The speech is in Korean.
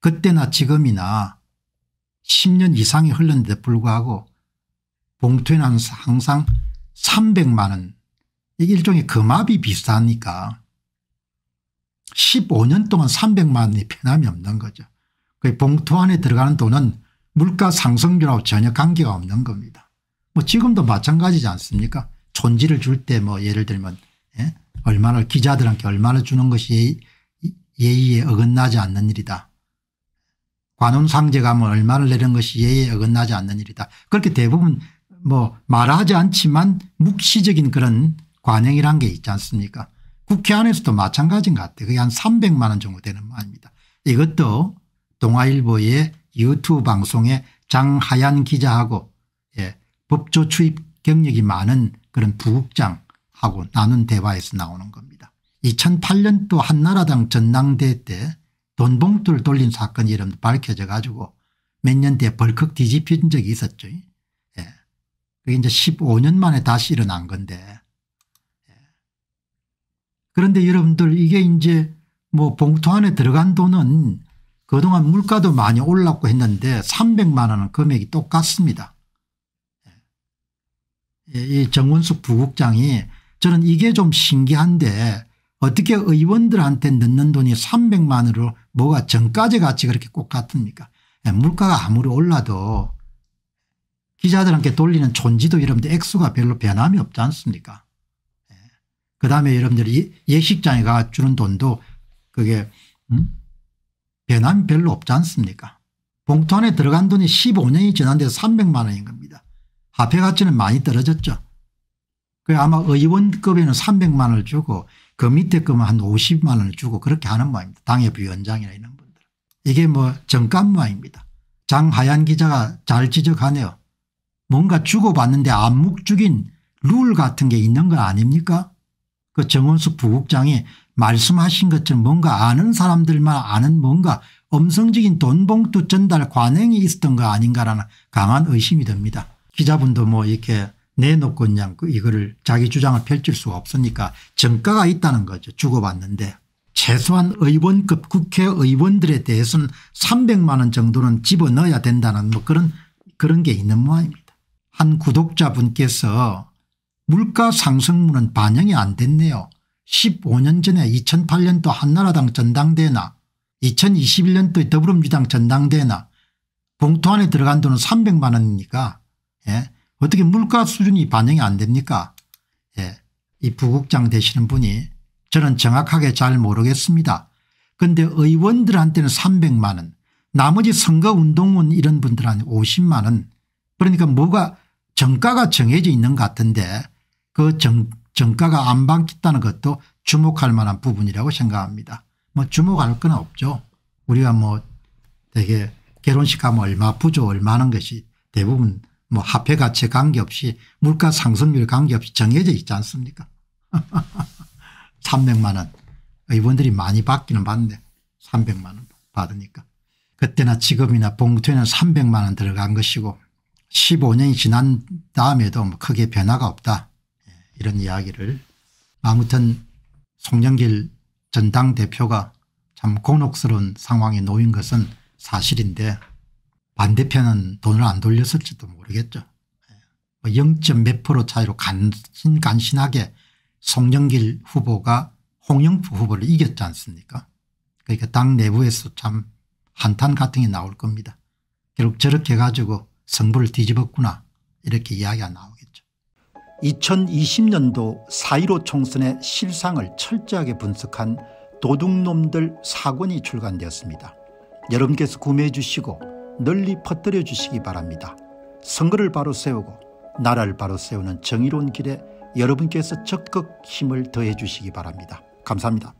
그때나 지금이나 10년 이상이 흘렀는데 불구하고 봉투에는 항상 300만 원 이게 일종의 금압이 비슷하니까 15년 동안 300만 원이 변함이 없는 거죠. 그 봉투 안에 들어가는 돈은 물가 상승률하고 전혀 관계가 없는 겁니다. 뭐 지금도 마찬가지지 않습니까 촌지를 줄 때 뭐 예를 들면 예? 얼마나 기자들한테 얼마나 주는 것이 예의에 어긋나지 않는 일이다. 관훈상제 가면 얼마를 내는 것이 예의에 어긋나지 않는 일이다. 그렇게 대부분 뭐 말하지 않지만 묵시적인 그런 관행이란 게 있지 않습니까 국회 안에서도 마찬가지인 것 같아요. 그게 한 300만 원 정도 되는 말입니다. 이것도 동아일보의 유튜브 방송에 장하얀 기자하고 예, 법조 출입 경력이 많은 그런 부국장하고 나눈 대화에서 나오는 겁니다. 2008년도 한나라당 전당대 때 돈 봉투를 돌린 사건이 이름 밝혀져 가지고 몇 년 뒤에 벌컥 뒤집힌 적이 있었죠. 예. 그게 이제 15년 만에 다시 일어난 건데 예. 그런데 여러분들 이게 이제 뭐 봉투 안에 들어간 돈은 그동안 물가도 많이 올랐고 했는데 300만 원은 금액이 똑같습니다. 예. 이 정원숙 부국장이 저는 이게 좀 신기한데 어떻게 의원들한테 넣는 돈이 300만 원으로 뭐가 정가제 같이 그렇게 꼭 같습니까 예, 물가가 아무리 올라도 기자들한테 돌리는 촌지도 여러분들 액수가 별로 변함이 없지 않습니까 예. 그다음에 여러분들이 예식장에 가 주는 돈도 그게 음? 변함이 별로 없지 않습니까 봉투 안에 들어간 돈이 15년이 지난 데서 300만 원인 겁니다. 화폐 가치는 많이 떨어졌죠. 그 아마 의원급에는 300만 원을 주고 그 밑에 거면 한 50만 원을 주고 그렇게 하는 모양입니다. 당협 위원장이나 이런 분들. 이게 뭐 정감 모양입니다. 장하얀 기자가 잘 지적하네요. 뭔가 주고받는데 암묵적인 룰 같은 게 있는 거 아닙니까 그 정원숙 부국장이 말씀하신 것처럼 뭔가 아는 사람들만 아는 뭔가 엄성적인 돈봉투 전달 관행이 있었던 거 아닌가라는 강한 의심이 듭니다. 기자분도 뭐 이렇게 내놓고 그냥 그 이거를 자기 주장을 펼칠 수가 없으니까 정가가 있다는 거죠. 주고받는데 최소한 의원급 국회의원들에 대해서는 300만 원 정도는 집어넣어야 된다는 뭐 그런 그런 게 있는 모양입니다. 한 구독자분께서 물가 상승분은 반영이 안 됐네요. 15년 전에 2008년도 한나라당 전당대회나 2021년도 더불어민주당 전당대회나 봉투 안에 들어간 돈은 300만 원이니까 예. 어떻게 물가 수준이 반영이 안 됩니까 예. 이 부국장 되시는 분이 저는 정확하게 잘 모르겠습니다. 그런데 의원들한테는 300만 원 나머지 선거운동원 이런 분들한테 50만 원 그러니까 뭐가 정가가 정해져 있는 것 같은데 그 정, 정가가 안 바뀌었다는 것도 주목할 만한 부분이라고 생각합니다. 뭐 주목할 건 없죠. 우리가 뭐 되게 결혼식 가면 얼마 부조 얼마 하는 것이 대부분 뭐 화폐 가치에 관계없이 물가 상승률 관계없이 정해져 있지 않습니까? 300만 원. 의원들이 많이 받기는 받는데 300만 원 받으니까. 그때나 지금이나 봉투에는 300만 원 들어간 것이고 15년이 지난 다음에도 뭐 크게 변화가 없다. 예, 이런 이야기를. 아무튼 송영길 전당대표가 참 곤혹스러운 상황에 놓인 것은 사실인데 반대편은 돈을 안 돌렸을지도 모르겠죠. 0.몇 예. 뭐 프로 차이로 간신 간신하게 송영길 후보가 홍영표 후보를 이겼지 않습니까 그러니까 당 내부에서 참 한탄 같은 게 나올 겁니다. 결국 저렇게 가지고 성부를 뒤집었구나 이렇게 이야기가 나오겠죠. 2020년도 4.15 총선의 실상을 철저하게 분석한 도둑놈들 사권이 출간되었습니다. 여러분께서 구매해 주시고 널리 퍼뜨려 주시기 바랍니다. 선거를 바로 세우고 나라를 바로 세우는 정의로운 길에 여러분께서 적극 힘을 더해 주시기 바랍니다. 감사합니다.